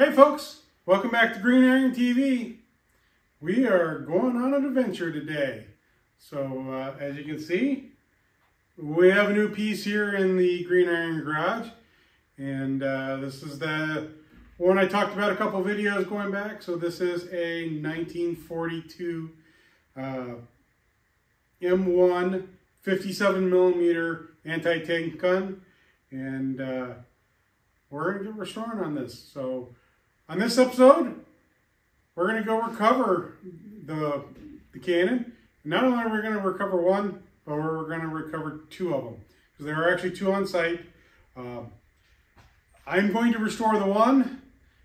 Hey folks, welcome back to Green Iron TV. We are going on an adventure today. So uh, as you can see, we have a new piece here in the Green Iron Garage. And uh, this is the one I talked about a couple videos going back. So this is a 1942 uh, M1 57 millimeter anti-tank gun. And uh, we're get restoring on this. So on this episode, we're going to go recover the, the cannon. Not only are we going to recover one, but we're going to recover two of them. Because there are actually two on site. Uh, I'm going to restore the one,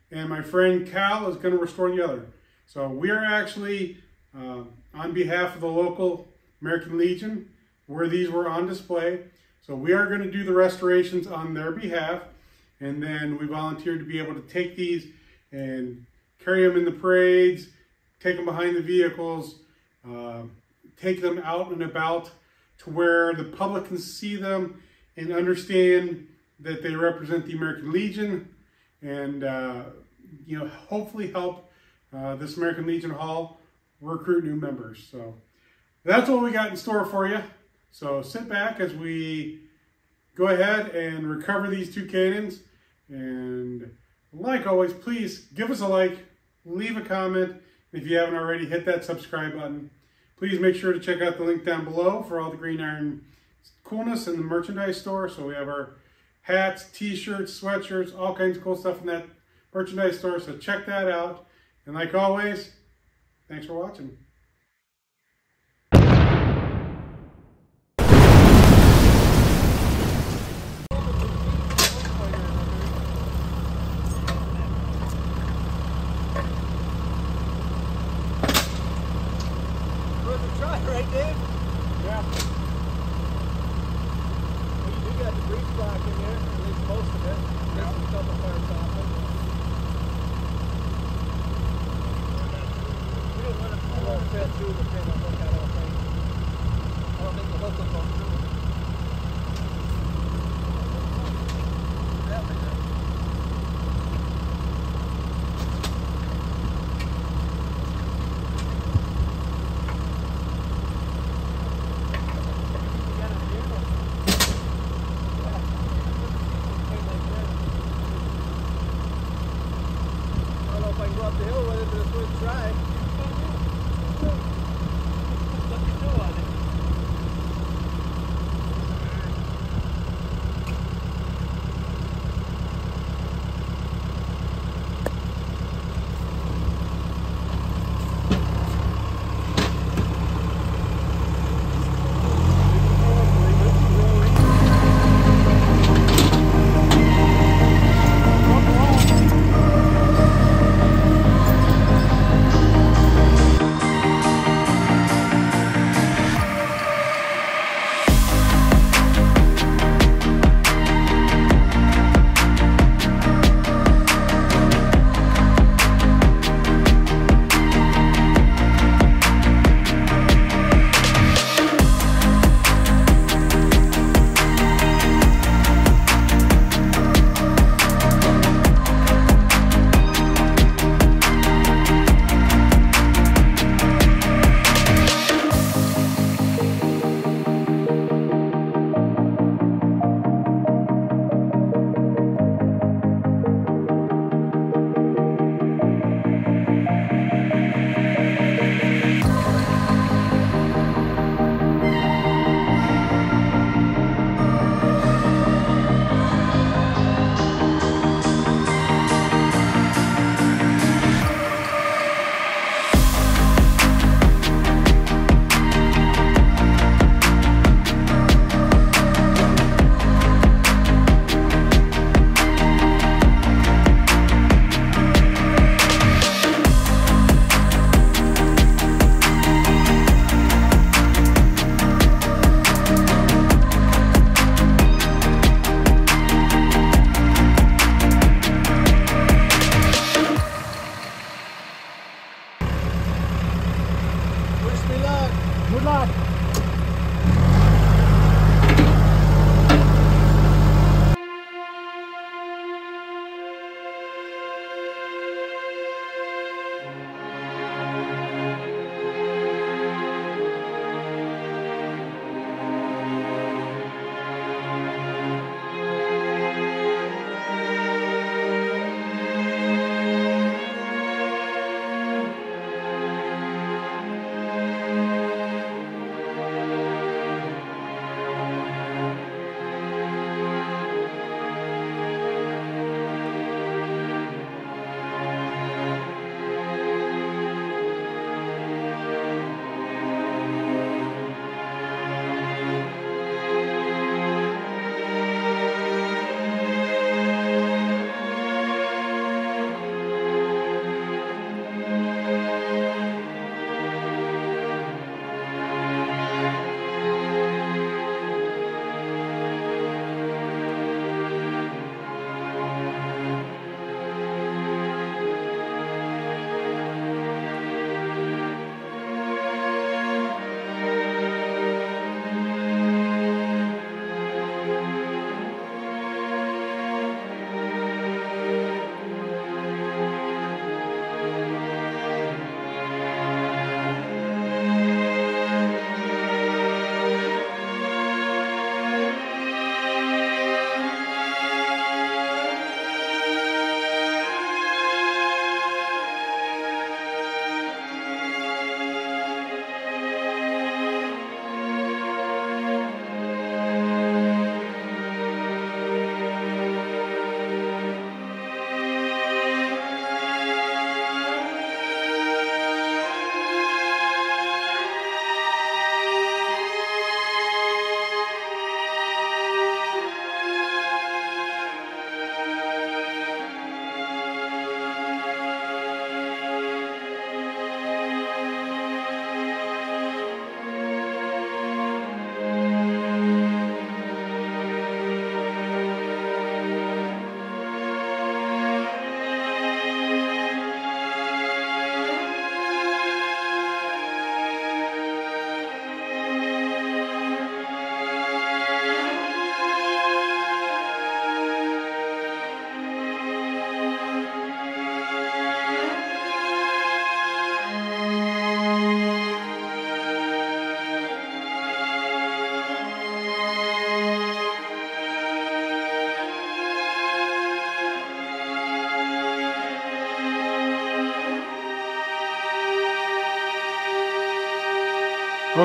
and my friend Cal is going to restore the other. So we are actually, uh, on behalf of the local American Legion, where these were on display. So we are going to do the restorations on their behalf. And then we volunteered to be able to take these and carry them in the parades, take them behind the vehicles, uh, take them out and about to where the public can see them and understand that they represent the American Legion and, uh, you know, hopefully help uh, this American Legion Hall recruit new members. So that's what we got in store for you. So sit back as we go ahead and recover these two cannons and like always, please give us a like, leave a comment. and If you haven't already, hit that subscribe button. Please make sure to check out the link down below for all the Green Iron coolness in the merchandise store. So we have our hats, t-shirts, sweatshirts, all kinds of cool stuff in that merchandise store. So check that out. And like always, thanks for watching. Right, Dave?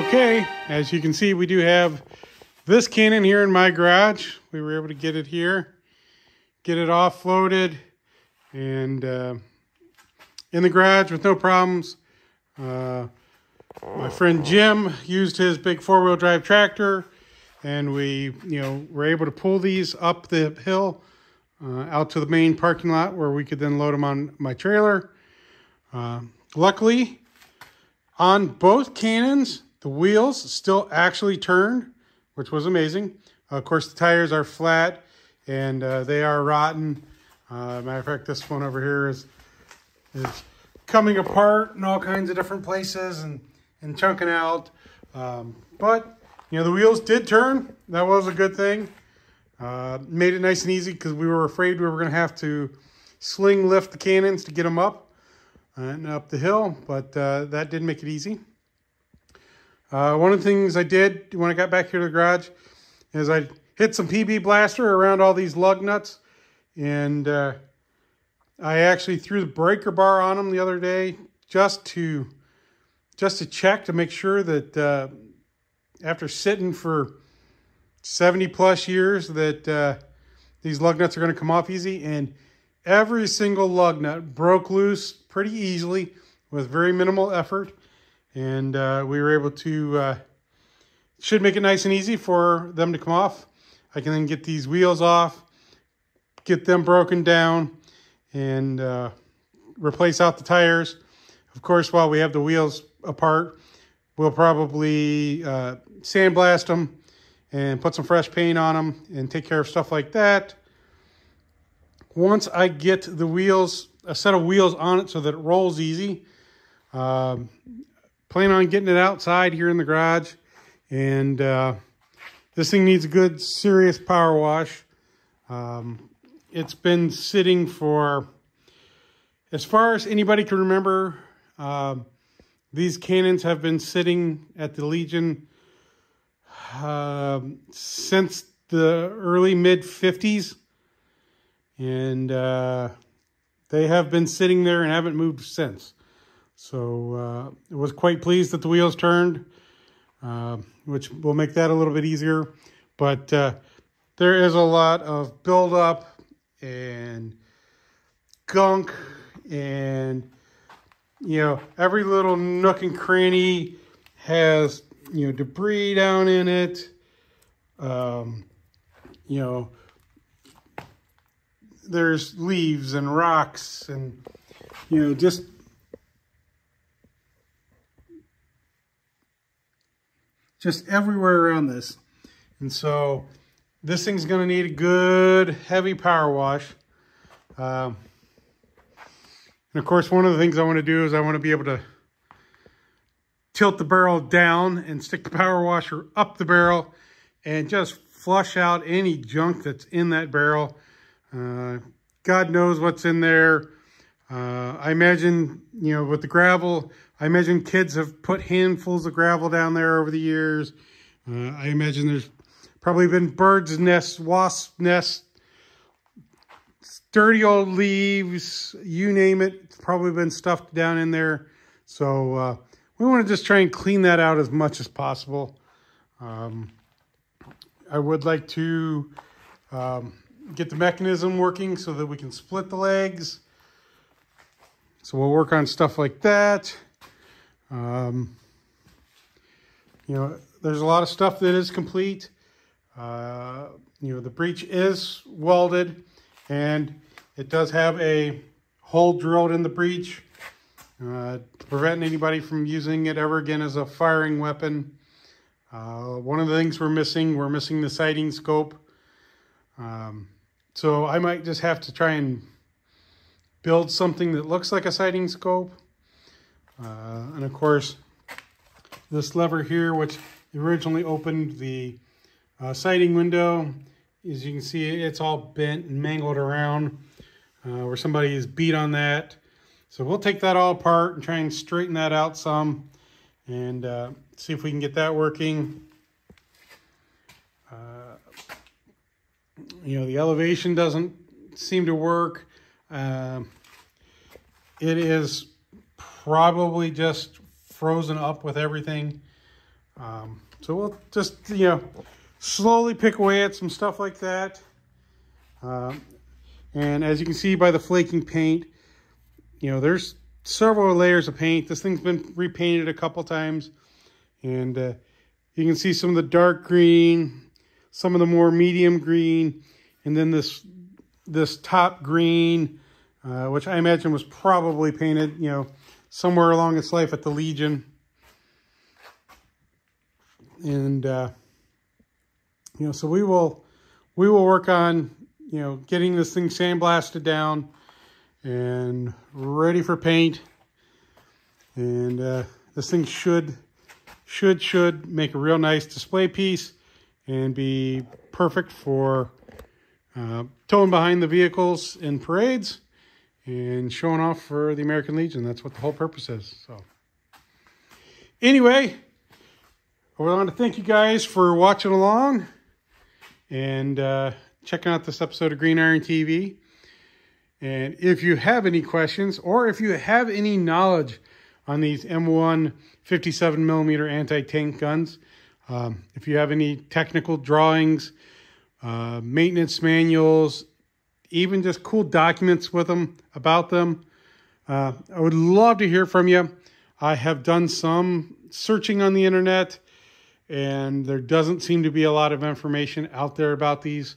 Okay, as you can see, we do have this cannon here in my garage. We were able to get it here, get it offloaded, and uh, in the garage with no problems. Uh, my friend Jim used his big four-wheel drive tractor, and we, you know, were able to pull these up the hill uh, out to the main parking lot where we could then load them on my trailer. Uh, luckily, on both cannons, the wheels still actually turned, which was amazing. Uh, of course, the tires are flat and uh, they are rotten. Uh, matter of fact, this one over here is is coming apart in all kinds of different places and, and chunking out. Um, but, you know, the wheels did turn. That was a good thing. Uh, made it nice and easy because we were afraid we were going to have to sling lift the cannons to get them up and up the hill, but uh, that did make it easy. Uh, one of the things I did when I got back here to the garage is I hit some PB Blaster around all these lug nuts. And uh, I actually threw the breaker bar on them the other day just to just to check to make sure that uh, after sitting for 70 plus years that uh, these lug nuts are going to come off easy. And every single lug nut broke loose pretty easily with very minimal effort and uh, we were able to uh, should make it nice and easy for them to come off. I can then get these wheels off get them broken down and uh, replace out the tires. Of course while we have the wheels apart we'll probably uh, sandblast them and put some fresh paint on them and take care of stuff like that. Once I get the wheels a set of wheels on it so that it rolls easy um, plan on getting it outside here in the garage. And uh, this thing needs a good, serious power wash. Um, it's been sitting for, as far as anybody can remember, uh, these cannons have been sitting at the Legion uh, since the early mid 50s. And uh, they have been sitting there and haven't moved since. So uh, was quite pleased that the wheels turned, uh, which will make that a little bit easier. But uh, there is a lot of buildup and gunk and, you know, every little nook and cranny has, you know, debris down in it. Um, you know, there's leaves and rocks and, you know, just just everywhere around this. And so this thing's going to need a good heavy power wash. Um, and of course, one of the things I want to do is I want to be able to tilt the barrel down and stick the power washer up the barrel and just flush out any junk that's in that barrel. Uh, God knows what's in there. Uh, I imagine, you know, with the gravel, I imagine kids have put handfuls of gravel down there over the years. Uh, I imagine there's probably been birds' nests, wasp nests, dirty old leaves, you name it. It's probably been stuffed down in there. So uh, we want to just try and clean that out as much as possible. Um, I would like to um, get the mechanism working so that we can split the legs. So we'll work on stuff like that. Um, you know, there's a lot of stuff that is complete. Uh, you know, the breech is welded and it does have a hole drilled in the breech uh, to prevent anybody from using it ever again as a firing weapon. Uh, one of the things we're missing, we're missing the sighting scope. Um, so I might just have to try and build something that looks like a sighting scope. Uh, and of course, this lever here, which originally opened the uh, sighting window, as you can see, it's all bent and mangled around uh, where somebody is beat on that. So we'll take that all apart and try and straighten that out some and uh, see if we can get that working. Uh, you know, the elevation doesn't seem to work. Uh, it is probably just frozen up with everything. Um, so we'll just, you know, slowly pick away at some stuff like that. Um, and as you can see by the flaking paint, you know, there's several layers of paint. This thing's been repainted a couple times. And uh, you can see some of the dark green, some of the more medium green, and then this this top green, uh, which I imagine was probably painted, you know, somewhere along its life at the Legion. And, uh, you know, so we will, we will work on, you know, getting this thing sandblasted down and ready for paint. And uh, this thing should, should, should make a real nice display piece and be perfect for uh, towing behind the vehicles in parades and showing off for the American Legion. That's what the whole purpose is. So, anyway, I want to thank you guys for watching along and uh, checking out this episode of Green Iron TV. And if you have any questions or if you have any knowledge on these M1 57 millimeter anti-tank guns, um, if you have any technical drawings, uh, maintenance manuals, even just cool documents with them about them. Uh, I would love to hear from you. I have done some searching on the internet, and there doesn't seem to be a lot of information out there about these.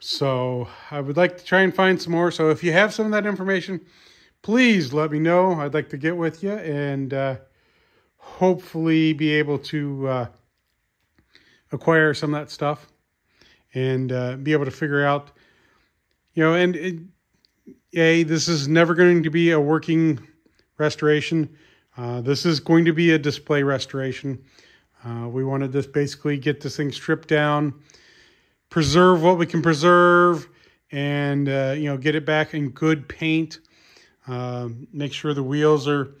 So I would like to try and find some more. So if you have some of that information, please let me know. I'd like to get with you and uh, hopefully be able to uh, acquire some of that stuff and uh, be able to figure out, you know, and it, a this is never going to be a working restoration. Uh, this is going to be a display restoration. Uh, we want to basically get this thing stripped down, preserve what we can preserve, and uh, you know get it back in good paint. Uh, make sure the wheels are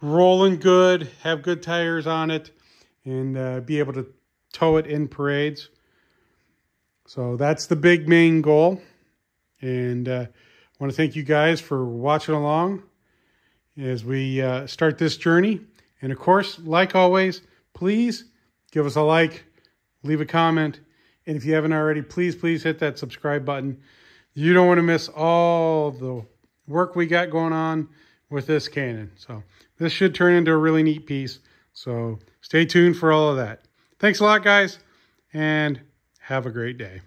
rolling good, have good tires on it, and uh, be able to tow it in parades. So that's the big main goal. And uh, I want to thank you guys for watching along as we uh, start this journey. And of course, like always, please give us a like, leave a comment. And if you haven't already, please, please hit that subscribe button. You don't want to miss all the work we got going on with this cannon. So this should turn into a really neat piece. So stay tuned for all of that. Thanks a lot, guys. And have a great day.